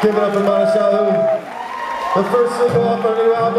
Give it up for Monticello. The first single off our new album.